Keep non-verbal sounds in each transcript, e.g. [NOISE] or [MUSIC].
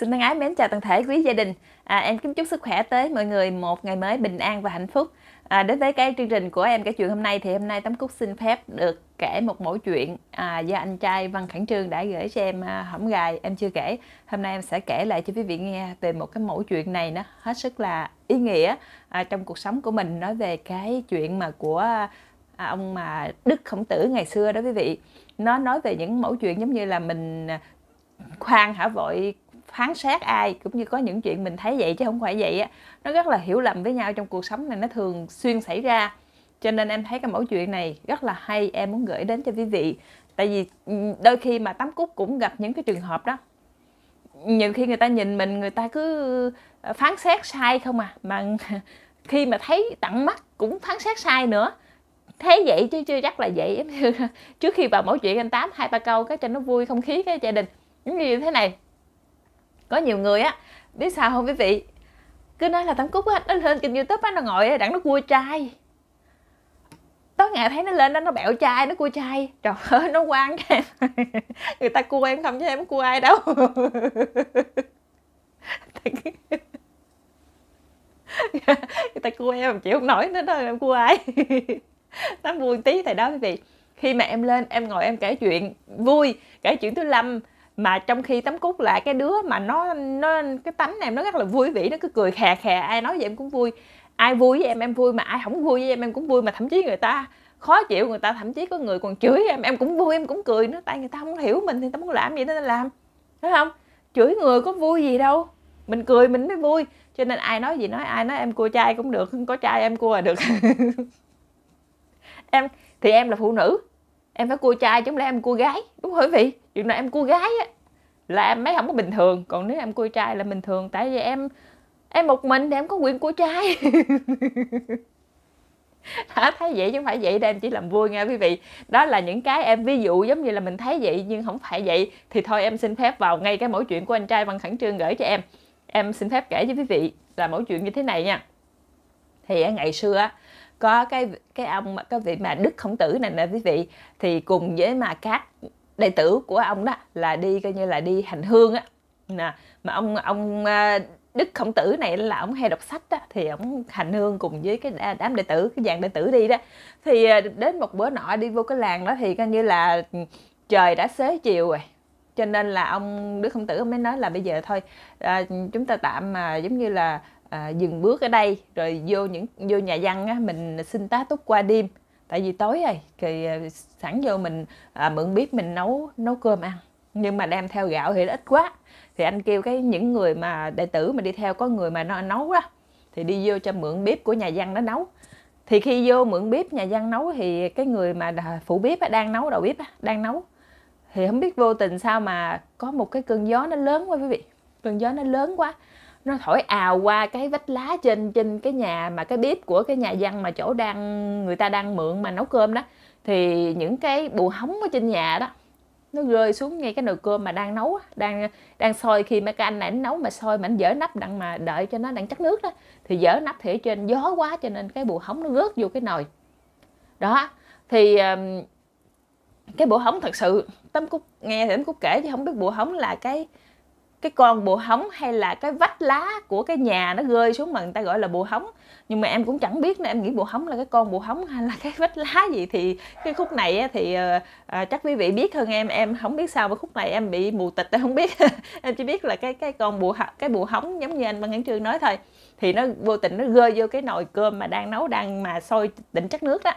Xin thân ái mến chào toàn thể quý gia đình. À, em kính chúc sức khỏe tới mọi người một ngày mới bình an và hạnh phúc. À, đến với cái chương trình của em kể chuyện hôm nay thì hôm nay Tấm Cúc xin phép được kể một mẫu chuyện à, do anh trai Văn Khẳng Trương đã gửi cho em à, hổng gài em chưa kể. Hôm nay em sẽ kể lại cho quý vị nghe về một cái mẫu chuyện này nó hết sức là ý nghĩa à, trong cuộc sống của mình nói về cái chuyện mà của à, ông mà Đức Khổng Tử ngày xưa đó quý vị. Nó nói về những mẫu chuyện giống như là mình khoan hả vội phán xét ai, cũng như có những chuyện mình thấy vậy chứ không phải vậy á, nó rất là hiểu lầm với nhau trong cuộc sống này, nó thường xuyên xảy ra. Cho nên em thấy cái mẫu chuyện này rất là hay, em muốn gửi đến cho quý vị. Tại vì đôi khi mà tắm cúc cũng gặp những cái trường hợp đó. Nhiều khi người ta nhìn mình, người ta cứ ờ, phán xét sai không à mà [LAUGHS] khi mà thấy tận mắt cũng phán xét sai nữa. Thế vậy chứ chưa chắc là vậy. [LAUGHS] Trước khi vào mẫu chuyện anh tám hai ba câu cái cho nó vui không khí cái gia đình. Giống như thế này có nhiều người á, biết sao không quý vị? Cứ nói là tấm cúc á, nó lên kênh youtube á, nó ngồi đặng nó cua trai. Tối ngày thấy nó lên đó, nó bẹo trai, nó cua trai. Trời [LAUGHS] ơi, nó quan em [LAUGHS] người ta cua em không chứ em cua ai đâu. [LAUGHS] Người ta cua em chịu không nổi nữa đâu em cua ai? Nó vui tí thầy đó quý vị. Khi mà em lên, em ngồi em kể chuyện vui, kể chuyện thứ lâm mà trong khi tấm cúc là cái đứa mà nó nó, cái tánh này nó rất là vui vẻ, nó cứ cười khè khè, ai nói gì em cũng vui. Ai vui với em em vui, mà ai không vui với em em cũng vui. Mà thậm chí người ta khó chịu, người ta thậm chí có người còn chửi em em cũng vui, em cũng cười nữa, tại người ta không hiểu mình thì ta muốn làm gì đó làm, thấy không? Chửi người có vui gì đâu, mình cười mình mới vui. Cho nên ai nói gì nói, ai nói em cua trai cũng được không có trai em cua là được. [LAUGHS] Em, thì em là phụ nữ em phải cua trai chứ không lẽ em cua gái? Đúng không quý vị, chuyện là em cua gái á. Là em mấy không có bình thường, còn nếu em cua trai là bình thường, tại vì em em một mình thì em có quyền cua trai. [LAUGHS] Đã thấy vậy chứ không phải vậy đây em chỉ làm vui nha quý vị. Đó là những cái em, ví dụ giống như là mình thấy vậy, nhưng không phải vậy, thì thôi em xin phép vào ngay cái mẫu chuyện của anh trai văn khẩn trương gửi cho em. Em xin phép kể cho quý vị là mẫu chuyện như thế này nha. Thì ở ngày xưa á có cái cái ông cái vị mà đức khổng tử này nè quý vị thì cùng với mà các đệ tử của ông đó là đi coi như là đi hành hương á. Nè mà ông ông ờ, đức khổng tử này là ông hay đọc sách đó thì ông hành hương cùng với cái đám đệ tử cái dàn đệ tử đi đó. Thì ờ, đến một bữa nọ đi vô cái làng đó thì coi như là ừ, trời đã xế chiều rồi. Cho nên là ông đức khổng tử ông mới nói là bây giờ thôi à, chúng ta tạm mà giống như là à, dừng bước ở đây rồi vô những vô nhà văn á mình xin tá túc qua đêm. Tại vì tối rồi thì à, sẵn vô mình à, mượn bếp mình nấu nấu cơm ăn. Nhưng mà đem theo gạo thì ít quá. Thì anh kêu cái những người mà đệ tử mà đi theo có người mà nó nấu đó thì đi vô cho mượn bếp của nhà văn nó nấu. Thì khi vô mượn bếp nhà văn nấu thì cái người mà phụ bếp đang nấu đầu bếp đang nấu. Thì không biết vô tình sao mà có một cái cơn gió nó lớn quá quý vị. Cơn gió nó lớn quá nó thổi ào qua cái vách lá trên trên cái nhà mà cái bếp của cái nhà dân mà chỗ đang, người ta đang mượn mà nấu cơm đó. Thì những cái bù hóng ở trên nhà đó, nó rơi xuống ngay cái nồi cơm mà đang nấu đang đang sôi. Khi mấy cái anh này nấu mà sôi mà anh dở nắp đặng mà đợi cho nó đang chắc nước đó, thì dở nắp thì ở trên gió quá cho nên cái bù hóng nó rớt vô cái nồi. Đó, thì cái bộ hóng thật sự tấm cúc, nghe thì tấm cúc kể chứ không biết bộ hóng là cái cái con bộ hóng hay là cái vách lá của cái nhà nó rơi xuống mà người ta gọi là bộ hóng nhưng mà em cũng chẳng biết nữa em nghĩ bộ hóng là cái con bộ hóng hay là [LAUGHS] cái vách lá gì. Thì cái khúc này thì à, chắc quý vị biết hơn em. Em không biết sao mà khúc này em bị mù tịch em không biết. [LAUGHS] Em chỉ biết là cái cái con bồ cái bộ hóng giống như anh văn hiển trương nói thôi. Thì nó vô tình nó rơi vô cái nồi cơm mà đang nấu đang mà sôi định chắc nước đó.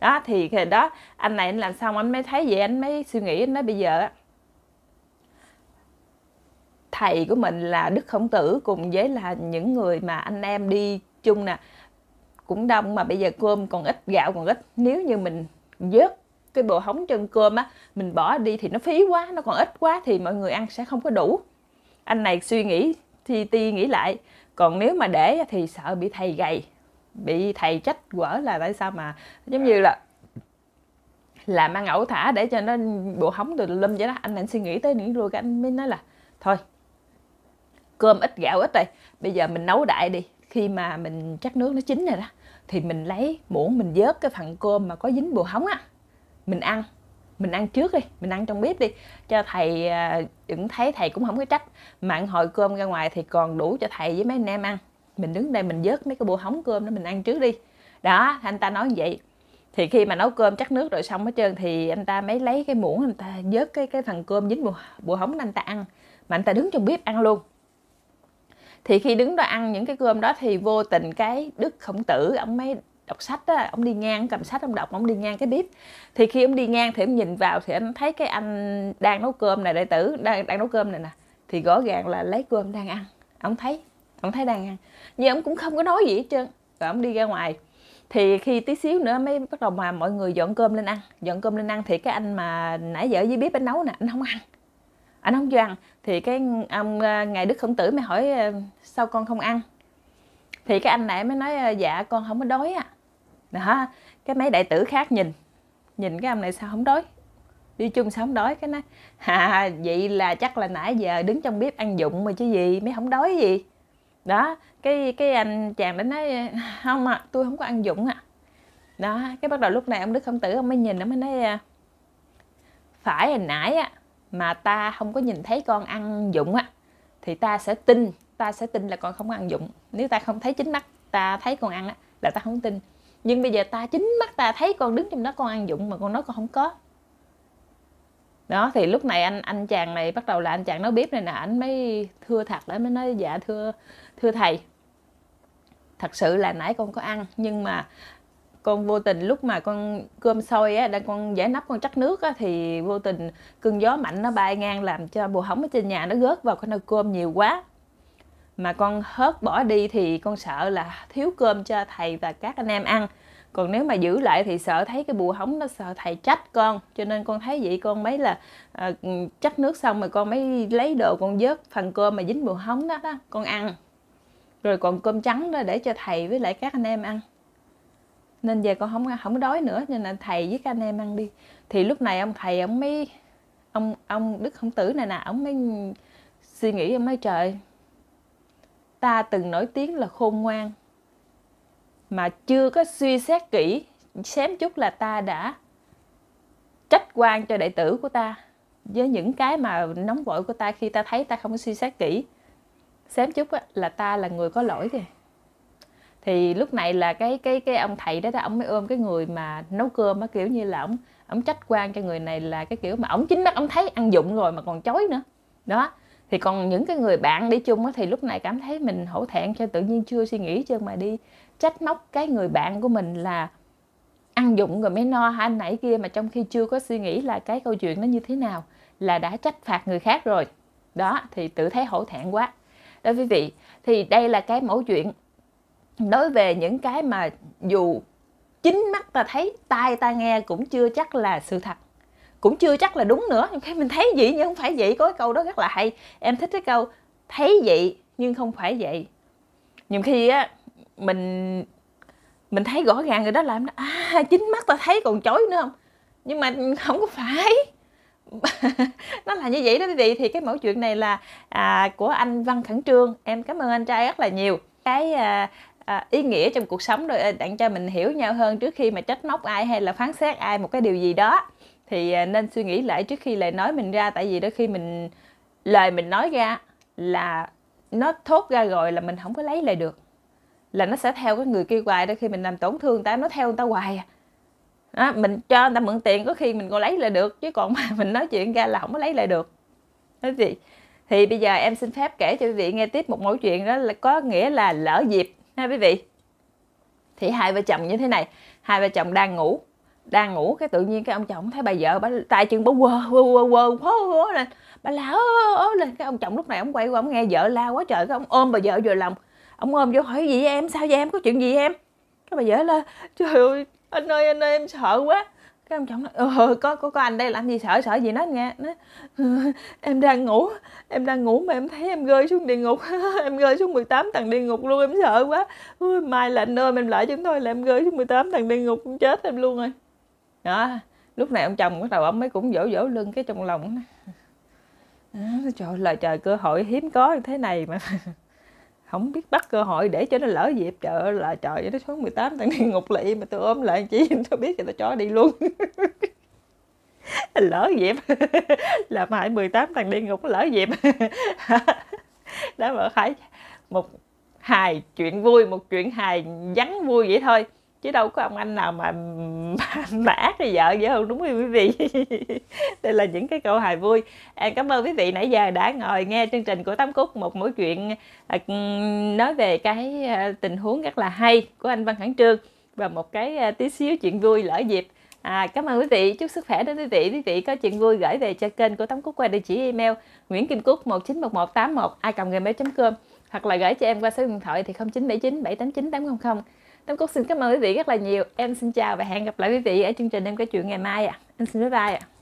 Đó thì đó anh này anh làm xong anh mới thấy vậy anh mới suy nghĩ anh nói bây giờ thầy của mình là Đức Khổng Tử cùng với là những người mà anh em đi chung nè. Cũng đông mà bây giờ cơm còn ít, gạo còn ít. Nếu như mình vớt cái bộ hóng chân cơm á, mình bỏ đi thì nó phí quá, nó còn ít quá thì mọi người ăn sẽ không có đủ. Anh này suy nghĩ thì ti nghĩ lại. Còn nếu mà để thì sợ bị thầy gầy, bị thầy trách quở là tại sao mà giống như là làm ăn ẩu thả để cho nó bộ hóng từ lâm vậy đó. Anh anh suy nghĩ tới những rồi anh mới nói là, thôi cơm ít, gạo ít rồi bây giờ mình nấu đại đi. Khi mà mình chắc nước nó chín rồi đó, thì mình lấy muỗng mình vớt cái phần cơm mà có dính bùa hóng á. Mình ăn. Mình ăn trước đi. Mình ăn trong bếp đi. Cho thầy à, đừng thấy thầy cũng không có trách. Mạng hồi cơm ra ngoài thì còn đủ cho thầy với mấy anh em ăn. Mình đứng đây mình vớt mấy cái bùa hóng cơm đó mình ăn trước đi. Đó, anh ta nói như vậy. Thì khi mà nấu cơm chắc nước rồi xong hết trơn thì anh ta mới lấy cái muỗng, anh ta vớt cái cái phần cơm dính bùa bùa hóng anh ta ăn. Mà anh ta đứng trong bếp ăn luôn thì khi đứng đó ăn những cái cơm đó thì vô tình cái đức khổng tử, ông mới đọc sách á, ông đi ngang, cầm sách ông đọc, ông đi ngang cái bếp. Thì khi ông đi ngang thì ông nhìn vào thì anh thấy cái anh đang nấu cơm này đệ tử đang đang nấu cơm này nè, thì rõ ràng là lấy cơm đang ăn. Ông thấy ông thấy đang ăn. Nhưng ông cũng không có nói gì hết trơn. Rồi ông đi ra ngoài. Thì khi tí xíu nữa mới bắt đầu mà mọi người dọn cơm lên ăn. Dọn cơm lên ăn thì cái anh mà nãy giờ dưới bếp anh nấu nè, anh không ăn anh không cho ăn. Thì cái, ông ngày ngài đức khổng tử mới hỏi à, sao con không ăn? Thì cái anh này mới nói à, dạ con không có đói à đó, cái mấy đại tử khác nhìn nhìn cái ông này sao không đói? Đi chung sao không đói? Cái nói hà vậy là chắc là nãy giờ đứng trong bếp ăn dụng mà chứ gì, mới không đói gì. Đó, cái cái anh chàng đến nói, không à tôi không có ăn dụng à đó, cái bắt đầu lúc này ông đức khổng tử ông mới nhìn, ông mới nói à, phải hồi nãy á mà ta không có nhìn thấy con ăn dụng á, thì ta sẽ tin, ta sẽ tin là con không ăn dụng. Nếu ta không thấy chính mắt ta thấy con ăn á, là ta không tin. Nhưng bây giờ ta chính mắt ta thấy con đứng trong đó con ăn dụng mà con nói con không có. Đó, thì lúc này anh anh chàng này bắt đầu là anh chàng nấu bếp này nè anh mới thưa thật lại, mới nói dạ thưa thưa thầy. Thật sự là nãy con có ăn, nhưng mà con vô tình lúc mà con cơm sôi á đang con giải nắp con chắc nước á thì vô tình cơn gió mạnh nó bay ngang làm cho bồ hóng ở trên nhà nó rớt vào cái nồi cơm nhiều quá. Mà con hớt bỏ đi thì con sợ là thiếu cơm cho thầy và các anh em ăn. Còn nếu mà giữ lại thì sợ thấy cái bùa hóng nó sợ thầy trách con. Cho nên con thấy vậy con mấy là à, chắc nước xong rồi con mới lấy đồ con vớt phần cơm mà dính bùa hóng đó đó con ăn. Rồi còn cơm trắng đó để cho thầy với lại các anh em ăn nên giờ con không không đói nữa, nên là thầy với các anh em ăn đi. Thì lúc này ông thầy, ông mới, ông ông đức khổng tử này nè, ông mới suy nghĩ, ông nói, trời, ta từng nổi tiếng là khôn ngoan, mà chưa có suy xét kỹ, xém chút là ta đã trách quan cho đệ tử của ta, với những cái mà nóng vội của ta khi ta thấy ta không có suy xét kỹ. Xém chút là ta là người có lỗi kìa thì lúc này là cái cái cái ông thầy đó đó ông mới ôm cái người mà nấu cơm á, kiểu như là ông ông trách quan cho người này là cái kiểu mà ông chính mắt ông thấy ăn dụng rồi mà còn chối nữa. Đó, thì còn những cái người bạn đi chung á, thì lúc này cảm thấy mình hổ thẹn cho tự nhiên chưa suy nghĩ chứ mà đi trách móc cái người bạn của mình là ăn dụng rồi mới no hả anh nãy kia, mà trong khi chưa có suy nghĩ là cái câu chuyện nó như thế nào, là đã trách phạt người khác rồi. Đó, thì tự thấy hổ thẹn quá. Đó quý vị, thì đây là cái mẫu chuyện nói về những cái mà dù chính mắt ta thấy tai ta nghe cũng chưa chắc là sự thật. Cũng chưa chắc là đúng nữa. Nhưng khi mình thấy vậy nhưng không phải vậy. Có cái câu đó rất là hay. Em thích cái câu thấy vậy nhưng không phải vậy. Nhiều khi á mình mình thấy rõ ràng người đó làm à chính mắt ta thấy còn chối nữa không? Nhưng mà không có phải. [LAUGHS] Nó là như vậy đó quý vị. Thì cái mẫu chuyện này là à, của anh Văn Khẩn Trương. Em cảm ơn anh trai rất là nhiều. Cái à, à, ý nghĩa trong cuộc sống rồi đặng à, cho mình hiểu nhau hơn trước khi mà trách móc ai hay là phán xét ai một cái điều gì đó. Thì à, nên suy nghĩ lại trước khi lời nói mình ra tại vì đôi khi mình lời mình nói ra là nó thốt ra rồi là mình không có lấy lại được. Là nó sẽ theo cái người kia hoài đôi khi mình làm tổn thương người ta nó theo người ta hoài à. Đó, mình cho người ta mượn tiền có khi mình còn lấy lại được chứ còn mà [LAUGHS] mình nói chuyện ra là không có lấy lại được. Nói gì? Thì bây giờ em xin phép kể cho quý vị nghe tiếp một mẫu chuyện đó là có nghĩa là lỡ dịp ha, quý vị? Thì hai vợ chồng như thế này, hai vợ chồng đang ngủ đang ngủ cái tự nhiên cái ông chồng thấy bà vợ bà tay chân bà quơ quơ quơ quơ quơ quơ lên. Bà la ớ lên. Cái ông chồng lúc này ông quay qua ông nghe vợ la quá trời, cái ông ôm bà vợ vừa lòng. Ông ôm vô hỏi gì vậy em sao vậy? Em có chuyện gì em? Cái bà vợ la, trời ơi, anh ơi anh ơi, em sợ quá cái ông chồng nói ờ ừ, có có có anh đây làm gì sợ sợ gì nó? Nghe nó [LAUGHS] em đang ngủ em đang ngủ mà em thấy em rơi xuống địa ngục [LAUGHS] em rơi xuống 18 tầng địa ngục luôn em sợ quá. Ui, mai là anh ơi em lại chúng tôi là em rơi xuống 18 tầng địa ngục chết em luôn rồi. Đó lúc này ông chồng bắt đầu ông mới cũng vỗ vỗ lưng cái trong lòng. [LAUGHS] Đó, trời lời trời cơ hội hiếm có như thế này mà không biết bắt cơ hội để cho nó lỡ dịp. Trời ơi, là trời nó xuống 18 thằng đi ngục lị mà tôi ôm lại chi? [LAUGHS] Tôi biết thì tôi cho đi luôn. [LAUGHS] Lỡ dịp. [LAUGHS] Làm hại 18 thằng đi ngục lỡ dịp. Đó, mà phải một hài chuyện vui, một chuyện hài vắng vui vậy thôi chứ đâu có ông anh nào mà mà [LAUGHS] ác thì vợ vậy hơn đúng không quý vị [LAUGHS] đây là những cái câu hài vui em cảm ơn quý vị nãy giờ đã ngồi nghe chương trình của tám cúc một mối chuyện à, nói về cái à, tình huống rất là hay của anh văn khẳng trương và một cái à, tí xíu chuyện vui lỡ dịp À, cảm ơn quý vị, chúc sức khỏe đến quý vị. Quý vị có chuyện vui gửi về cho kênh của Tấm Cúc qua địa chỉ email nguyễn kim cúc 191181 a gmail.com hoặc là gửi cho em qua số điện thoại thì 0979 789 800. Tâm Cúc xin cảm ơn quý vị rất là nhiều. Em xin chào và hẹn gặp lại quý vị ở chương trình em có chuyện ngày mai ạ. À. Em xin bye bye ạ. À.